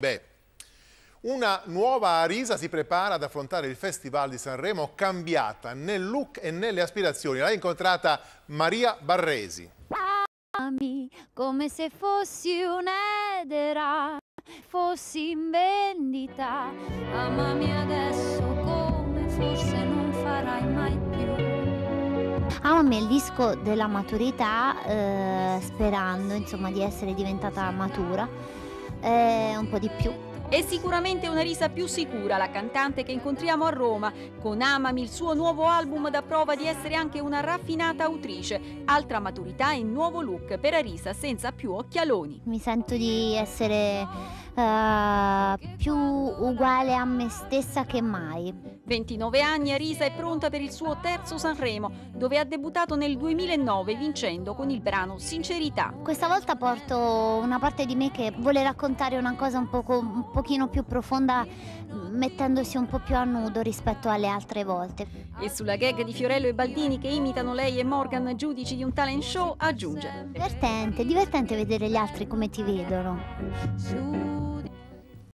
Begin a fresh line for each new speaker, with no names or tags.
Beh, una nuova Arisa si prepara ad affrontare il Festival di Sanremo cambiata nel look e nelle aspirazioni. L'ha incontrata Maria Barresi.
Ami come se fossi un'edera, fossi in vendita. Amami adesso come forse non farai mai più.
Amami il disco della maturità, eh, sperando insomma di essere diventata matura, eh, un po' di più.
È sicuramente una risa più sicura la cantante che incontriamo a Roma. Con Amami il suo nuovo album dà prova di essere anche una raffinata autrice. Altra maturità e nuovo look per Arisa senza più occhialoni.
Mi sento di essere eh, più uguale a me stessa che mai.
29 anni Arisa è pronta per il suo terzo Sanremo, dove ha debuttato nel 2009 vincendo con il brano Sincerità.
Questa volta porto una parte di me che vuole raccontare una cosa un, poco, un pochino più profonda mettendosi un po' più a nudo rispetto alle altre volte.
E sulla gag di Fiorello e Baldini che imitano lei e Morgan, giudici di un talent show, aggiunge.
Divertente, divertente vedere gli altri come ti vedono.